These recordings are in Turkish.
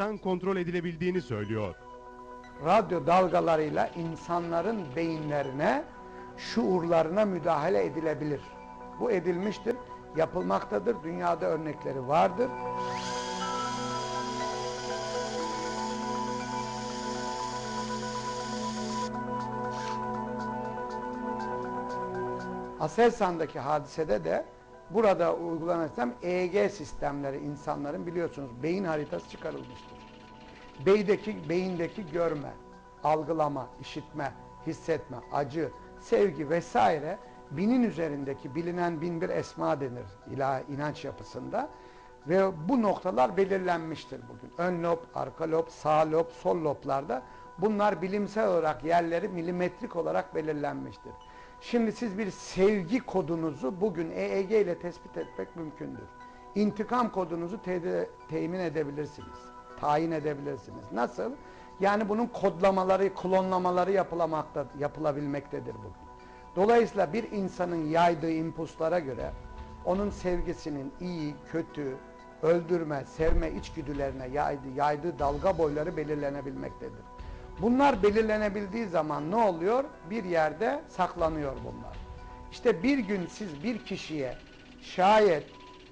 uzaktan kontrol edilebildiğini söylüyor. radyo dalgalarıyla insanların beyinlerine, şuurlarına müdahale edilebilir. Bu edilmiştir, yapılmaktadır, dünyada örnekleri vardır. Aselsan'daki hadisede de burada uygulanan EEG sistemleri insanların biliyorsunuz beyin haritası çıkarılmıştır beydeki, beyindeki görme, algılama, işitme, hissetme, acı, sevgi vesaire binin üzerindeki bilinen bin bir esma denir ilahi inanç yapısında ve bu noktalar belirlenmiştir bugün. Ön lob, arka lob, sağ lob, sol loblarda bunlar bilimsel olarak yerleri milimetrik olarak belirlenmiştir. Şimdi siz bir sevgi kodunuzu bugün EEG ile tespit etmek mümkündür. İntikam kodunuzu te temin edebilirsiniz tayin edebilirsiniz. Nasıl? Yani bunun kodlamaları, klonlamaları yapılamakta, yapılabilmektedir bugün. Dolayısıyla bir insanın yaydığı impulslara göre onun sevgisinin iyi, kötü, öldürme, sevme içgüdülerine yaydığı, yaydığı dalga boyları belirlenebilmektedir. Bunlar belirlenebildiği zaman ne oluyor? Bir yerde saklanıyor bunlar. İşte bir gün siz bir kişiye şayet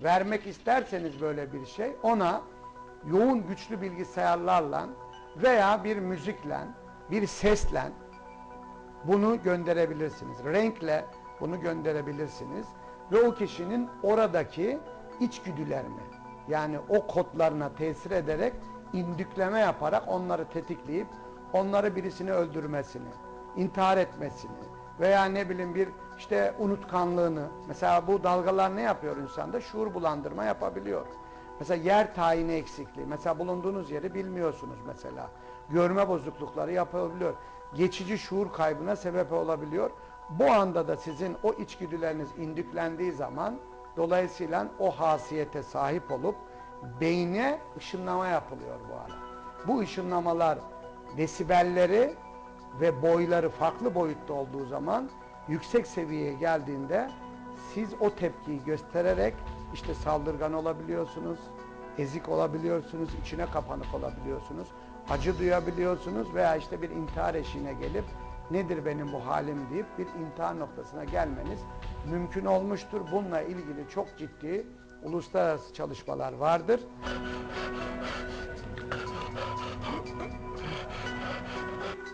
vermek isterseniz böyle bir şey ona yoğun güçlü bilgisayarlarla veya bir müzikle, bir sesle bunu gönderebilirsiniz. Renkle bunu gönderebilirsiniz. Ve o kişinin oradaki içgüdülerini yani o kodlarına tesir ederek indükleme yaparak onları tetikleyip onları birisini öldürmesini, intihar etmesini veya ne bileyim bir işte unutkanlığını mesela bu dalgalar ne yapıyor insanda? Şuur bulandırma yapabiliyor. Mesela yer tayini eksikliği. Mesela bulunduğunuz yeri bilmiyorsunuz mesela. Görme bozuklukları yapabiliyor. Geçici şuur kaybına sebep olabiliyor. Bu anda da sizin o içgüdüleriniz indüklendiği zaman dolayısıyla o hasiyete sahip olup beyne ışınlama yapılıyor bu ara. Bu ışınlamalar desibelleri ve boyları farklı boyutta olduğu zaman yüksek seviyeye geldiğinde siz o tepkiyi göstererek işte saldırgan olabiliyorsunuz, ezik olabiliyorsunuz, içine kapanık olabiliyorsunuz, acı duyabiliyorsunuz veya işte bir intihar eşiğine gelip nedir benim bu halim deyip bir intihar noktasına gelmeniz mümkün olmuştur. Bununla ilgili çok ciddi uluslararası çalışmalar vardır.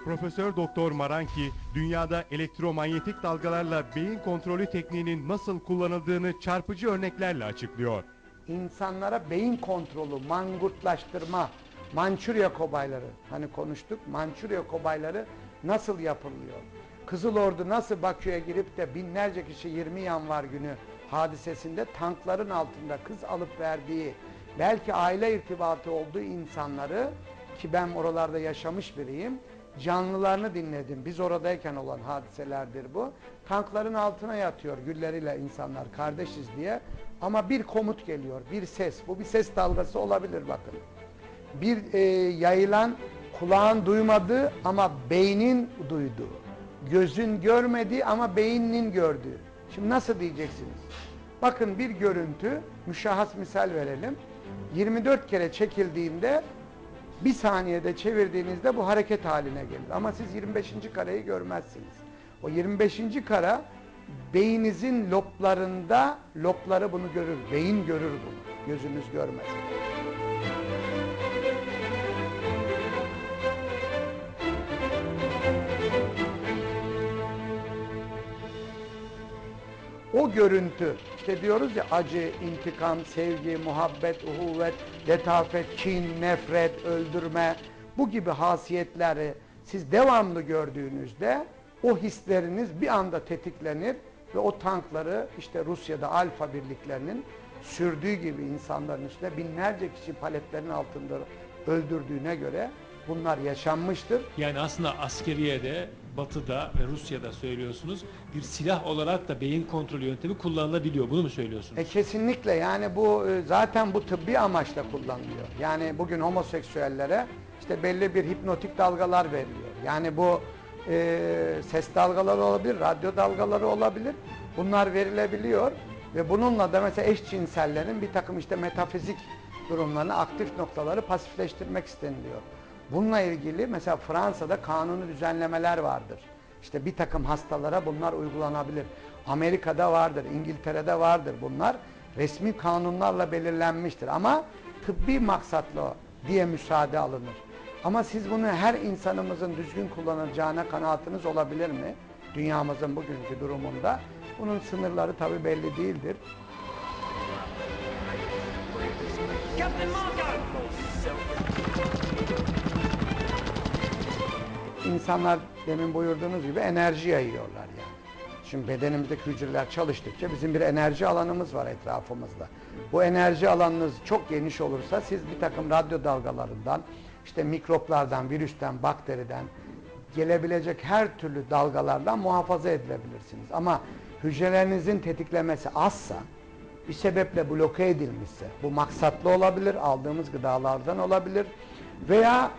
Profesör Doktor Maranki dünyada elektromanyetik dalgalarla beyin kontrolü tekniğinin nasıl kullanıldığını çarpıcı örneklerle açıklıyor. İnsanlara beyin kontrolü, mangurtlaştırma, Mançurya kobayları hani konuştuk. Mançurya kobayları nasıl yapılıyor? Kızıl Ordu nasıl Bakü'ye girip de binlerce kişi 20 yanvar günü hadisesinde tankların altında kız alıp verdiği belki aile irtibatı olduğu insanları ki ben oralarda yaşamış biriyim canlılarını dinledim. Biz oradayken olan hadiselerdir bu. Tankların altına yatıyor gülleriyle insanlar kardeşiz diye. Ama bir komut geliyor, bir ses. Bu bir ses dalgası olabilir bakın. Bir e, yayılan kulağın duymadığı ama beynin duyduğu. Gözün görmediği ama beyninin gördüğü. Şimdi nasıl diyeceksiniz? Bakın bir görüntü, müşahhas misal verelim. 24 kere çekildiğinde bir saniyede çevirdiğinizde bu hareket haline gelir. Ama siz 25. kareyi görmezsiniz. O 25. kara beyninizin loblarında lobları bunu görür. Beyin görür bunu. Gözünüz görmez. O görüntü, işte diyoruz ya acı, intikam, sevgi, muhabbet, uhuvvet, letafet, kin, nefret, öldürme. Bu gibi hasiyetleri siz devamlı gördüğünüzde o hisleriniz bir anda tetiklenir ve o tankları işte Rusya'da alfa birliklerinin sürdüğü gibi insanların üstüne binlerce kişi paletlerin altında öldürdüğüne göre bunlar yaşanmıştır. Yani aslında askeriyede, batıda ve Rusya'da söylüyorsunuz bir silah olarak da beyin kontrolü yöntemi kullanılabiliyor. Bunu mu söylüyorsunuz? E kesinlikle yani bu e, zaten bu tıbbi amaçla kullanılıyor. Yani bugün homoseksüellere işte belli bir hipnotik dalgalar veriliyor. Yani bu e, ses dalgaları olabilir, radyo dalgaları olabilir. Bunlar verilebiliyor ve bununla da mesela eşcinsellerin bir takım işte metafizik durumlarını, aktif noktaları pasifleştirmek isteniliyor. Bununla ilgili mesela Fransa'da kanuni düzenlemeler vardır. İşte bir takım hastalara bunlar uygulanabilir. Amerika'da vardır, İngiltere'de vardır bunlar. Resmi kanunlarla belirlenmiştir ama tıbbi maksatlı diye müsaade alınır. Ama siz bunu her insanımızın düzgün kullanacağına kanaatiniz olabilir mi? Dünyamızın bugünkü durumunda. Bunun sınırları tabi belli değildir. Captain Marco! İnsanlar demin buyurduğunuz gibi enerji yayıyorlar yani. Şimdi bedenimizdeki hücreler çalıştıkça bizim bir enerji alanımız var etrafımızda. Bu enerji alanınız çok geniş olursa siz bir takım radyo dalgalarından, işte mikroplardan, virüsten, bakteriden gelebilecek her türlü dalgalardan muhafaza edilebilirsiniz. Ama hücrelerinizin tetiklemesi azsa, bir sebeple bloke edilmişse, bu maksatlı olabilir, aldığımız gıdalardan olabilir veya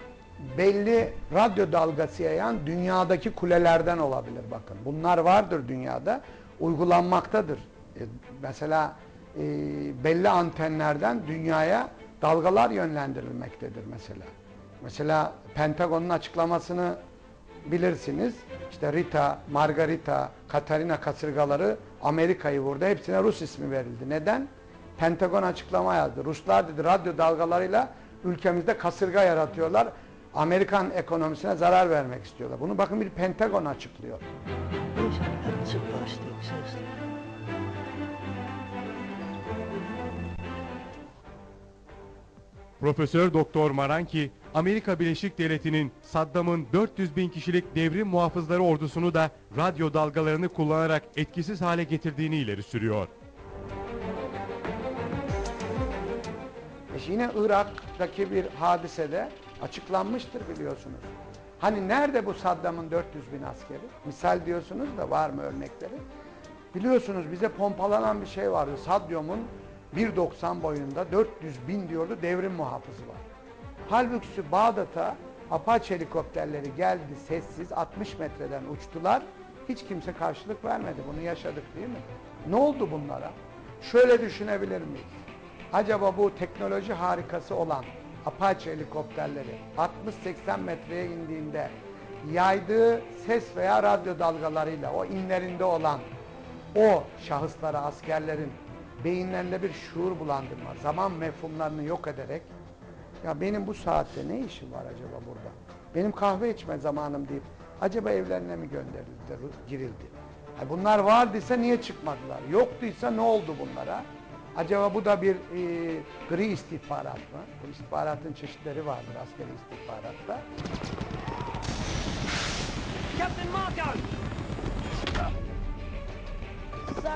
belli radyo dalgası yayan dünyadaki kulelerden olabilir bakın. Bunlar vardır dünyada, uygulanmaktadır. E, mesela e, belli antenlerden dünyaya dalgalar yönlendirilmektedir mesela. Mesela Pentagon'un açıklamasını bilirsiniz. İşte Rita, Margarita, Katarina kasırgaları Amerika'yı vurdu. Hepsine Rus ismi verildi. Neden? Pentagon açıklama yazdı. Ruslar dedi radyo dalgalarıyla ülkemizde kasırga yaratıyorlar. Amerikan ekonomisine zarar vermek istiyorlar. Bunu bakın bir Pentagon açıklıyor. Ich habe zu Plastik Profesör Doktor Maranki, Amerika Birleşik Devletleri'nin Saddam'ın 400 bin kişilik devrim muhafızları ordusunu da radyo dalgalarını kullanarak etkisiz hale getirdiğini ileri sürüyor. E yine Irak'taki bir hadisede açıklanmıştır biliyorsunuz. Hani nerede bu Saddam'ın 400 bin askeri? Misal diyorsunuz da var mı örnekleri? Biliyorsunuz bize pompalanan bir şey vardı. Saddam'ın 1.90 boyunda 400 bin diyordu devrim muhafızı var. Halbuki Bağdat'a Apache helikopterleri geldi sessiz 60 metreden uçtular. Hiç kimse karşılık vermedi. Bunu yaşadık değil mi? Ne oldu bunlara? Şöyle düşünebilir miyiz? Acaba bu teknoloji harikası olan Apache helikopterleri 60-80 metreye indiğinde yaydığı ses veya radyo dalgalarıyla o inlerinde olan o şahıslara, askerlerin beyinlerinde bir şuur bulandırma, zaman mefhumlarını yok ederek ya benim bu saatte ne işim var acaba burada? Benim kahve içme zamanım deyip acaba evlerine mi gönderildi, girildi? Bunlar vardıysa niye çıkmadılar? Yoktuysa ne oldu bunlara? Acaba bu da bir e, gri istihbarat mı? Bu istihbaratın çeşitleri vardır askeri istihbaratta. Captain Marco! Sir,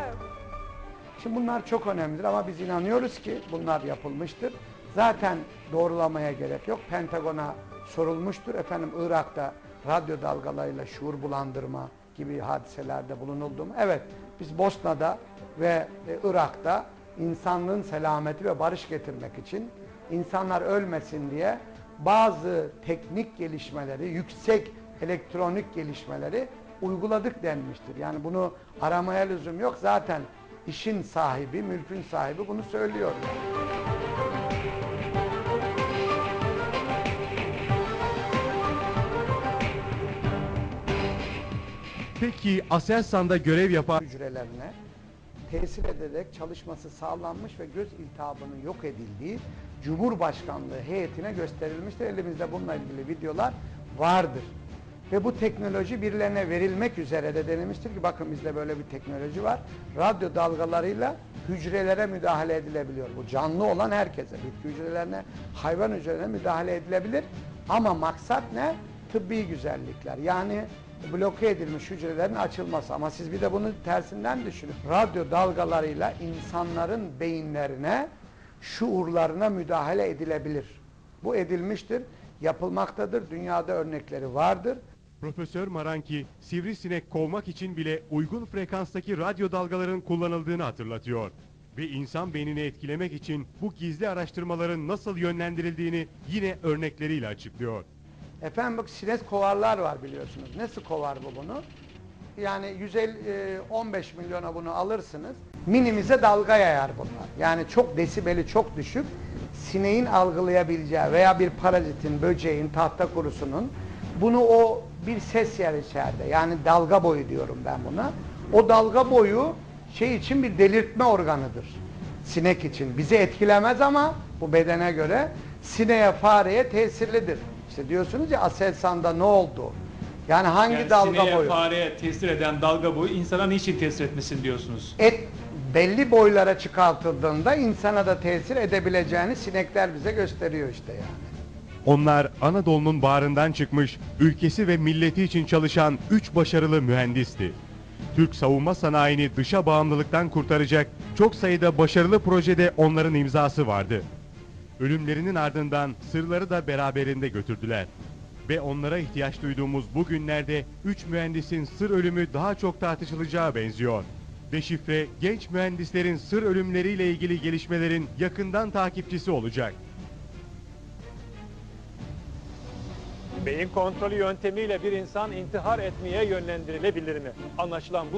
Şimdi bunlar çok önemlidir ama biz inanıyoruz ki bunlar yapılmıştır. Zaten doğrulamaya gerek yok. Pentagon'a sorulmuştur. Efendim Irak'ta radyo dalgalarıyla şuur bulandırma gibi hadiselerde bulunuldu mu? Evet, biz Bosna'da ve e, Irak'ta insanlığın selameti ve barış getirmek için insanlar ölmesin diye bazı teknik gelişmeleri, yüksek elektronik gelişmeleri uyguladık denmiştir. Yani bunu aramaya lüzum yok. Zaten işin sahibi, mülkün sahibi bunu söylüyor. Peki Aselsan'da görev yapan hücrelerine tesir ederek çalışması sağlanmış ve göz iltihabının yok edildiği Cumhurbaşkanlığı heyetine gösterilmiştir. Elimizde bununla ilgili videolar vardır. Ve bu teknoloji birilerine verilmek üzere de denilmiştir ki bakın bizde böyle bir teknoloji var. Radyo dalgalarıyla hücrelere müdahale edilebiliyor. Bu canlı olan herkese, bitki hücrelerine, hayvan hücrelerine müdahale edilebilir. Ama maksat ne? Tıbbi güzellikler. Yani bloke edilmiş hücrelerin açılması. Ama siz bir de bunu tersinden düşünün. Radyo dalgalarıyla insanların beyinlerine, şuurlarına müdahale edilebilir. Bu edilmiştir, yapılmaktadır. Dünyada örnekleri vardır. Profesör Maranki, sivrisinek kovmak için bile uygun frekanstaki radyo dalgaların kullanıldığını hatırlatıyor. Ve insan beynini etkilemek için bu gizli araştırmaların nasıl yönlendirildiğini yine örnekleriyle açıklıyor. Efendim bak sinek kovarlar var biliyorsunuz. Nasıl kovar bu bunu? Yani 150 e, 15 milyona bunu alırsınız. Minimize dalga yayar bunlar. Yani çok desibeli çok düşük. sineğin algılayabileceği veya bir parazitin, böceğin, tahta kurusunun bunu o bir ses yer içeride. Yani dalga boyu diyorum ben buna. O dalga boyu şey için bir delirtme organıdır. Sinek için. Bizi etkilemez ama bu bedene göre sineğe, fareye tesirlidir. İşte diyorsunuz ya Aselsan'da ne oldu? Yani hangi Yani dalga sineğe, boyu? fareye tesir eden dalga boyu insana niçin tesir etmesin diyorsunuz? et belli boylara çıkartıldığında insana da tesir edebileceğini sinekler bize gösteriyor işte yani. Onlar Anadolu'nun bağrından çıkmış, ülkesi ve milleti için çalışan üç başarılı mühendisti. Türk savunma sanayini dışa bağımlılıktan kurtaracak çok sayıda başarılı projede onların imzası vardı. Ölümlerinin ardından sırları da beraberinde götürdüler. Ve onlara ihtiyaç duyduğumuz bu günlerde üç mühendisin sır ölümü daha çok tartışılacağı benziyor. Deşifre genç mühendislerin sır ölümleriyle ilgili gelişmelerin yakından takipçisi olacak. Beyin kontrolü yöntemiyle bir insan intihar etmeye yönlendirilebilir mi? Anlaşılan bu